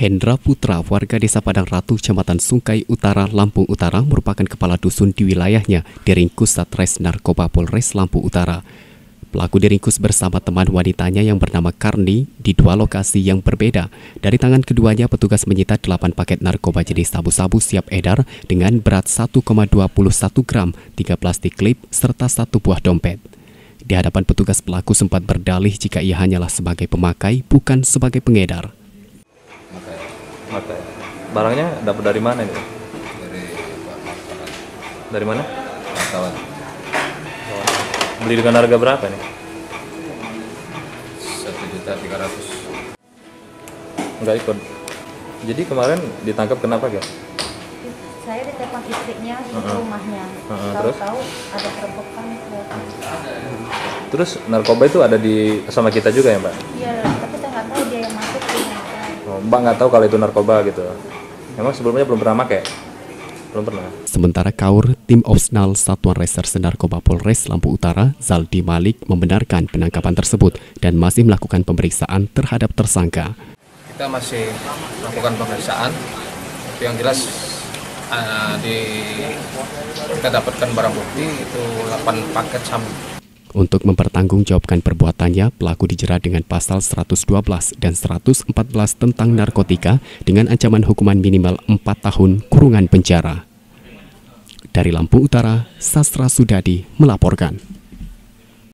Hendra Putra, warga desa Padang Ratu, Kecamatan Sungkai Utara, Lampung Utara, merupakan kepala dusun di wilayahnya, diringkus Satres Narkoba Polres Lampung Utara. Pelaku diringkus bersama teman wanitanya yang bernama Karni di dua lokasi yang berbeda. Dari tangan keduanya, petugas menyita 8 paket narkoba jenis sabu-sabu siap edar dengan berat 1,21 gram, 3 plastik klip, serta satu buah dompet. Di hadapan petugas pelaku sempat berdalih jika ia hanyalah sebagai pemakai, bukan sebagai pengedar. Mata. Barangnya dapat dari mana ini? dari Dari mana? wartawan Beli dengan harga berapa nih? satu juta tiga ratus Enggak ikut. Jadi kemarin ditangkap kenapa gak? saya ditelepon istrinya ke rumahnya Heeh, terus? tahu-tahu ada perebukan Terus narkoba itu ada di sama kita juga ya mbak? iya Oh, mbak nggak tahu kalau itu narkoba gitu. Emang sebelumnya belum pernah pakai? Belum pernah. Sementara Kaur, tim Opsnal Satuan Reserse Narkoba Polres Lampung Utara, Zaldi Malik membenarkan penangkapan tersebut dan masih melakukan pemeriksaan terhadap tersangka. kita masih melakukan pemeriksaan tapi yang jelas eh, di kita dapatkan barang bukti itu 8 paket sabu Untuk mempertanggungjawabkan perbuatannya, pelaku dijerat dengan pasal 112 dan 114 tentang narkotika dengan ancaman hukuman minimal 4 tahun kurungan penjara. Dari Lampung Utara, Sastra Sudadi melaporkan.